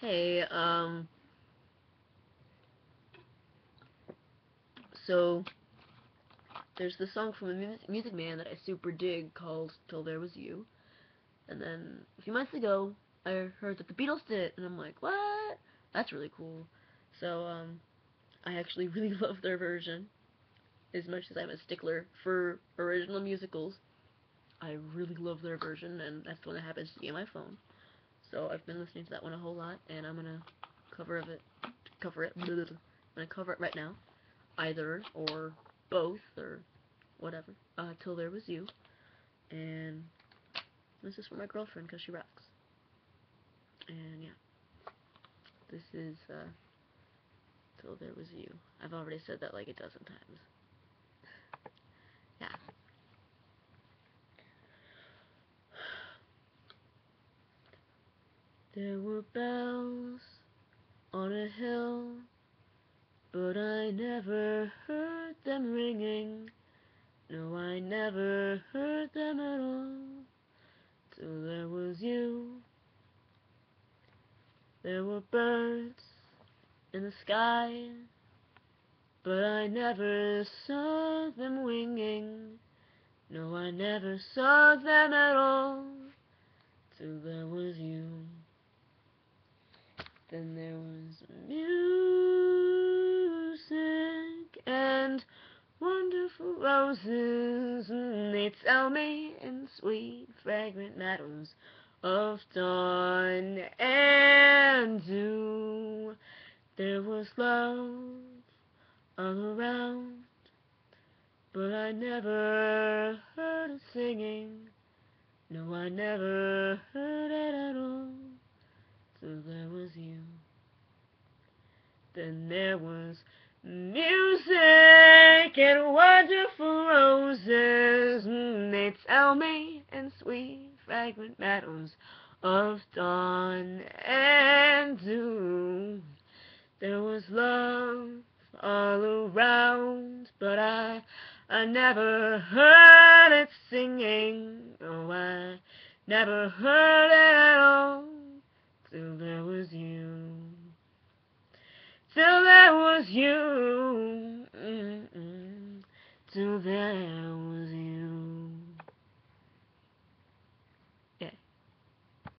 Hey, um, so there's this song from a Music Man that I super dig called "Till There Was You," and then a few months ago I heard that the Beatles did it, and I'm like, what? That's really cool. So um, I actually really love their version, as much as I'm a stickler for original musicals. I really love their version, and that's the one that happens to be on my phone. So I've been listening to that one a whole lot, and I'm gonna cover of it, cover it. I'm gonna cover it right now, either or both or whatever. Uh, till there was you, and this is for my girlfriend because she rocks. And yeah, this is uh, till there was you. I've already said that like a dozen times. There were bells on a hill, but I never heard them ringing. No, I never heard them at all, till there was you. There were birds in the sky, but I never saw them winging. No, I never saw them at all, till there was you. Then there was music and wonderful roses, and they tell me in sweet fragrant meadows of dawn and dew. There was love all around, but I never heard it singing. No, I never heard it at all till there was you. Then there was music and wonderful roses. Mm, they tell me in sweet fragrant meadows of dawn and dew. There was love all around, but I, I never heard it singing. Oh, I never heard it till there was you.